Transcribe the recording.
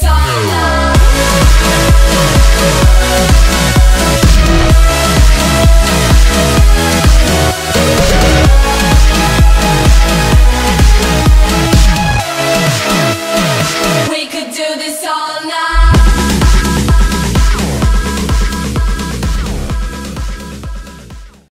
Santa.